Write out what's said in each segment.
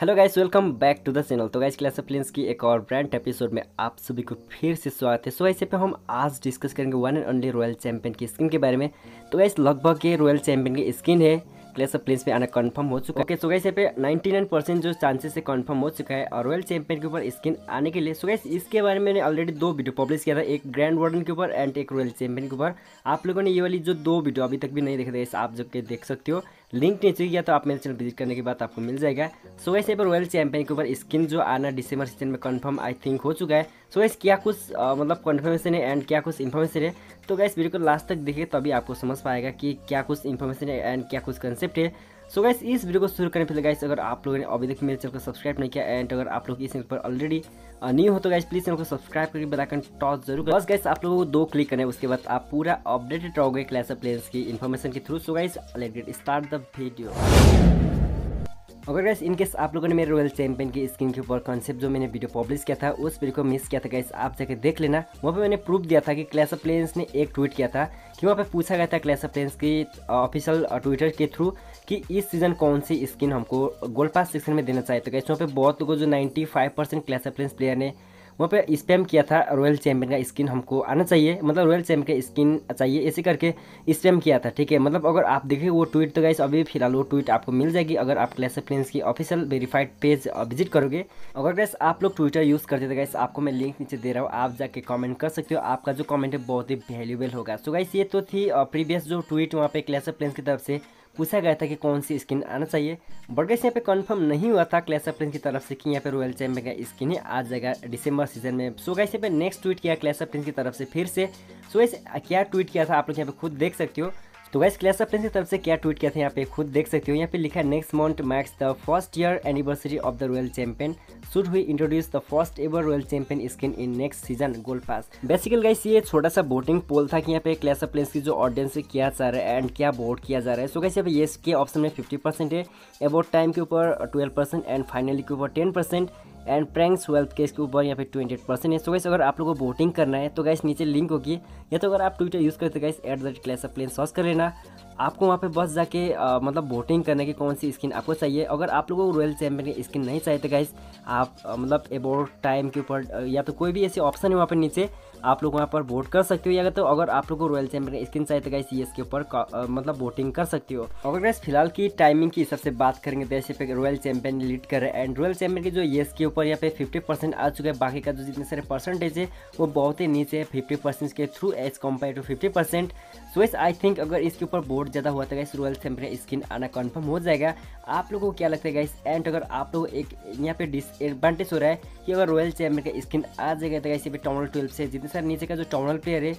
Hello guys welcome back to the channel तो guys Clash of Clans की एक और ब्रांड एपिसोड में आप सभी को फिर से स्वागत है। सो ऐसे पे हम आज डिस्कस करेंगे one and only royal champion की स्किन के बारे में। तो गाइस लगभग ये रॉयल चैंपियन की स्किन है। क्लेस ऑफ़ प्लेन्स पे आना कंफर्म हो चुका है। सो गाइस यहाँ पे 99 परसेंट जो चांसेस है कंफर्म हो चुका है और रॉयल चैंपियन के ऊपर स्किन आने के लिए। सो गाइस इसके बारे में ऑलरेडी दो वीडियो पब्लिश किया था। एक ग्रैंड वार्डन के ऊपर एंड एक रॉयल चैंपियन के ऊपर। आप लोगों ने ये वाली जो दो वीडियो अभी तक भी नहीं देखे थे आप जो देख सकते हो। लिंक नहीं चुकी है तो आप मेरे चैनल विज़िट करने के बाद आपको मिल जाएगा। सो वैसे पर रॉयल चैंपियन के ऊपर स्किन जो आना डिसंबर सीज़न में कंफर्म आई थिंक हो चुका है। सो वैसे क्या कुछ आ, मतलब कन्फर्मेशन है एंड क्या कुछ इन्फॉर्मेशन है? तो गैस वीडियो को लास्ट तक देखिए तभी आपको समझ पाएगा कि क्या कुछ इन्फॉर्मेशन है एंड क्या कुछ कंसेप्ट है। सो गाइस इस वीडियो को शुरू करने पहले गाइस अगर आप लोगों ने अभी तक मेरे चैनल को सब्सक्राइब नहीं किया एंड अगर आप लोग इस चैनल पर ऑलरेडी न्यू हो तो गाइस प्लीज़ चैनल को सब्सक्राइब करके बेल आइकन टॉस ज़रूर बस गाइस आप लोगों को दो क्लिक करें उसके बाद आप पूरा अपडेटेड रहोगे क्लास ऑफ़ प्लेयर्स की इन्फॉर्मेशन के through so guys let get start the video अगर गैस इनकेस आप लोगों ने मेरे रॉयल चैंपियन की स्किन के ऊपर कॉन्सेप्ट जो मैंने वीडियो पब्लिश किया था, उस वीडियो को मिस किया था गैस आप जाके देख लेना। वहाँ पे मैंने प्रूफ दिया था कि क्लैश ऑफ़ प्लेन्स ने एक ट्वीट किया था कि वहाँ पे पूछा गया था क्लैश ऑफ़ प्लेन्स की ऑफिशियल ट्विटर के थ्रू कि इस सीज़न कौन सी स्किन हमको गोल्ड पास सेक्शन में देना चाहिए। तो गैस वहाँ पर बहुत लोगों जो ninety five percent Clash of Clans player ने वहाँ पे स्पैम किया था रॉयल चैम्पियन का स्किन हमको आना चाहिए। मतलब रॉयल चैम्पियन का स्किन चाहिए ऐसे करके स्पैम किया था, ठीक है? मतलब अगर आप देखें वो ट्वीट तो गाइस अभी फ़िलहाल वो ट्वीट आपको मिल जाएगी। अगर आप क्लास ऑफ़ प्लेन्स की ऑफिशियल वेरीफाइड पेज विज़िट करोगे। अगर गैस आप लोग ट्विटर यूज़ करते थे गैस आपको मैं लिंक नीचे दे रहा हूँ। आप जाके कमेंट कर सकते हो। आपका जो कमेंट है, बहुत ही वैल्यूबल होगा। सो गाइस ये तो थी प्रीवियस जो ट्वीट वहाँ पे क्लैश ऑफ़ प्लेन्स की तरफ़ से। पूछा गया था कि कौन सी स्किन आना चाहिए। बट गैस यहाँ पे कंफर्म नहीं हुआ था क्लैश ऑफ़ की तरफ़ से कि यहाँ पे रॉयल चैम्पियन का स्किन ही आ जाएगा दिसंबर सीज़न में। सो गैस यहाँ पे नेक्स्ट ट्वीट किया क्लैश ऑफ़ की तरफ़ से फिर से। सो ऐसे क्या ट्वीट किया था? आप लोग यहाँ पे खुद देख सकते हो। तो वैसे क्लास ऑफ़ की तरफ़ से क्या ट्वीट किया था? यहाँ पे खुद देख सकते हो। यहाँ पे लिखा है next month marks the first year anniversary of the royal champion should we introduce the first ever royal champion skin in next season gold pass basically guys ये छोटा सा वोटिंग पोल था कि यहाँ पे क्लास ऑफ़ की जो audience है क्या चाह रहा है एंड क्या वोट किया जा रहा है। सो गाइस यहाँ पे येस के ऑप्शन में फिफ्टी परसेंट है। अबाउट टाइम के ऊपर ट्वेल्व परसेंट एंड फाइनली के ऊपर ten percent and pranks wealth के इसके ऊपर यहाँ पे ट्वेंटी एट परसेंट है। सो गाइस अगर आप लोगों को वोटिंग करना है तो गाइस नीचे लिंक होगी। या तो अगर आप ट्विटर यूज़ करते guys at the Clash of Clan search कर लेना। आपको वहाँ पे बस जाके आ, मतलब वोटिंग करने की कौन सी स्किन आपको चाहिए। अगर आप लोगों को रॉयल चैम्पियन की स्किन नहीं चाहिए तो गाइस आप आ, मतलब अबाउट टाइम के ऊपर या तो कोई भी ऐसी ऑप्शन है वहाँ पर नीचे आप लोग वहाँ पर वोट कर सकते हो। या तो अगर आप लोग को रॉयल चैंपियन स्किन चाहिए तो गाइस ये इसके ऊपर मतलब वोटिंग कर सकते हो। अगर गाइस फ़िलहाल की टाइमिंग की हिसाब से बात करेंगे तो ऐसे रॉयल चैंपियन लीड कर रहे हैं। एंड रॉयल चैंपियन की जो ये के ऊपर यहाँ पे फिफ्टी परसेंट आ चुका है। बाकी का जो जितने सारे परसेंटेज है, वो बहुत ही नीचे है फिफ्टी परसेंट के through as compare to fifty percent so इस आई थिंक अगर इसके ऊपर वोट ज़्यादा हुआ तो गाइस रॉयल चैंपियन स्किन आना कन्फर्म हो जाएगा। आप लोगों को क्या लगता है गाइस एंड अगर आप लोग एक यहाँ पे डिसएडवांटेज हो रहा है कि अगर रॉयल चैम्पियन का स्किन आ जाएगा तो गाइस ये पे टाउनल ट्वेल्व से जितने सारे नीचे का जो टाउनल प्लेयर है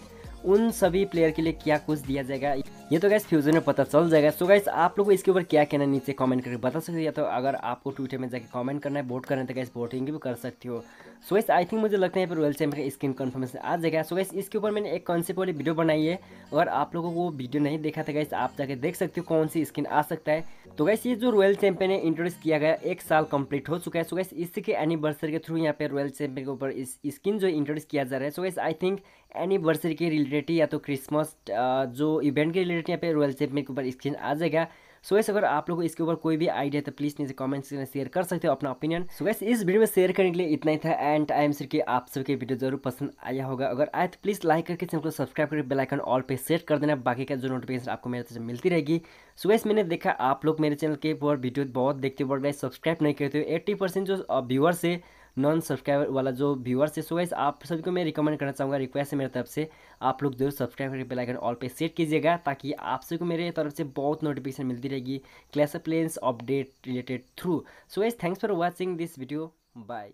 उन सभी प्लेयर के लिए क्या कुछ दिया जाएगा? ये तो गैस फ्यूजन में पता चल जाएगा। सो गैस आप लोग इसके ऊपर क्या कहना नीचे कमेंट करके बता सकते हो या तो अगर आपको ट्विटर में जाकर कमेंट करना है वोट करना है तो गैस वोटिंग भी कर सकते हो। सो गैस आई थिंक मुझे लगता है यहाँ पर रॉयल चैम्पियन का स्किन कन्फर्मेशन आ जाएगा। सो गैस इसके ऊपर मैंने एक कॉन्सेप्ट वाली वीडियो बनाई है। अगर आप लोगों को वो वीडियो नहीं देखा था गैस आप जाके देख सकते हो कौन सी स्किन आ सकता है। तो गैस ये जो रॉयल चैंपियन है इंट्रोड्यूस किया गया, एक साल कंप्लीट हो चुका है। सो गैस इसके एनिवर्सरी के थ्रू यहाँ पे रॉयल चैंपियन के ऊपर इस स्किन जो इंट्रोड्यूस किया जा रहा है। So guys I think anniversary के रिलेटेड या तो क्रिसमस जो इवेंट के रिलेटेड यहाँ पे रॉयल चैंपियन के ऊपर स्किन आ जाएगा। सो वैसे अगर आप लोग इसके ऊपर कोई भी आइडिया तो प्लीज़ नीचे कमेंट्स में शेयर कर सकते हो अपना ओपिनियन सो वैसे इस वीडियो में शेयर करने के लिए इतना ही था एंड आई एम श्योर कि आप सबके वीडियो ज़रूर पसंद आया होगा। अगर आए तो प्लीज़ लाइक करके चैनल को सब्सक्राइब करके बेल आइकन ऑल पे सेट कर देना, बाकी का जो नोटिफिकेशन आपको मेरे से मिलती रहेगी। सो मैंने देखा, आप लोग मेरे चैनल के ऊपर वीडियो बहुत देखते हो बट सब्सक्राइब नहीं करते हो। एट्टी जो व्यूअर्स है नॉन सब्सक्राइबर वाला जो व्यूअर्स है सो गाइस आप सभी को मैं रिकमेंड करना चाहूँगा रिक्वेस्ट है मेरे तरफ़ से, आप लोग ज़रूर सब्सक्राइब करके बेल आइकन ऑल पे सेट कीजिएगा, ताकि आप सभी को मेरे तरफ़ से बहुत नोटिफिकेशन मिलती रहेगी Clash Clans update related through so guys thanks for watching this video bye